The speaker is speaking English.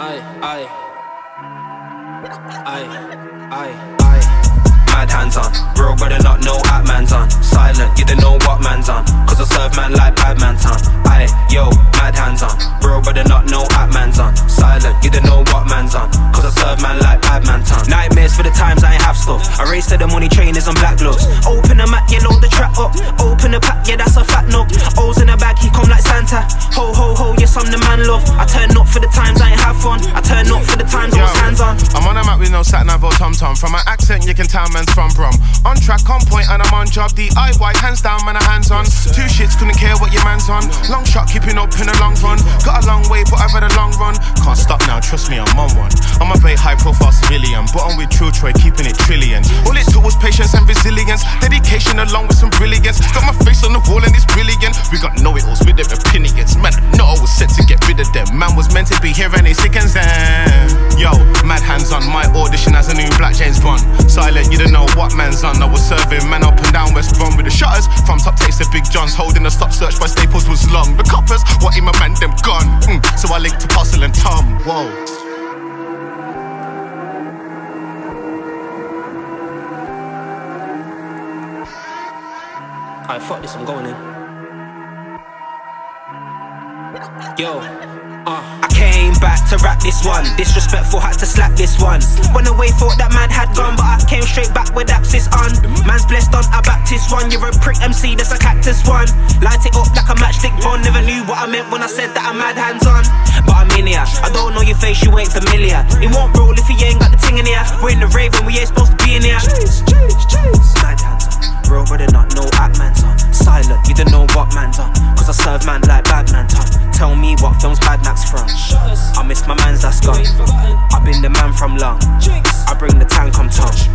Aye, aye, aye, aye, I. Mad hands on, real brother not know at man's on. Silent, you don't know what man's on. Cause I serve man like bad man's on. I, yo, mad hands on, real brother not know at man's on. Silent, you don't know what man's on. Cause I serve man like bad man's on. Nightmares for the times I ain't have stuff. I race to the money trainers on black gloves. Open the mat, you load the trap up. Open the pack, yeah, that's a fat knob. O's in the bag, he come like Santa. Ho, ho, ho, yes, I'm the man, love. I turn up for the times I ain't have fun. I turn up for the times I was hands on. I'm on a map with no sat nav or tom tom. From my accent, you can tell man's from Brum. On track, on point, and I'm on job. DIY, hands down, man, a hands on. Two shits, couldn't care what your man's on. Long shot, keeping up in the long run. Got a long way, but I've had a long run. Can't stop now, trust me, I'm on one. I'm a bait high profile civilian, but I'm with Trill Troy, keeping it trillion. All it took was patience and resilience, dedication along with some brilliance. Got my face on the wall and it's brilliant. We got know it alls Man was meant to be here and they sickens them. Yo, mad hands on my audition as a new Black James Bond. Silent, you don't know what man's on. I was serving man up and down West Brom with the shutters. From top taste to Big John's, holding a stop search by Staples was long. The coppers, what in my man them gone. Mm, so I linked to Parcel and Tom. Whoa. Alright, fuck this, I'm going in. Yo, uh, I came back to rap this one. Disrespectful, had to slap this one. Went away, thought that man had gone, but I came straight back with abscess on. Man's blessed on a Baptist one. You're a prick MC, that's a cactus one. Light it up like a matchstick bond. Never knew what I meant when I said that I'm mad hands on. But I'm in here. I don't know your face, you ain't familiar. It won't roll if you ain't got the ting in here. We're in the raven, we ain't supposed to be in here. Cheese, cheese, cheese. Mad hands on. Real brother, not no act man's on. Silent, you don't know what man's on. Cause I serve man like bad man's on. Tell me what film's bad man my man's a skunk. i been the man from long. I bring the tank, I'm touch.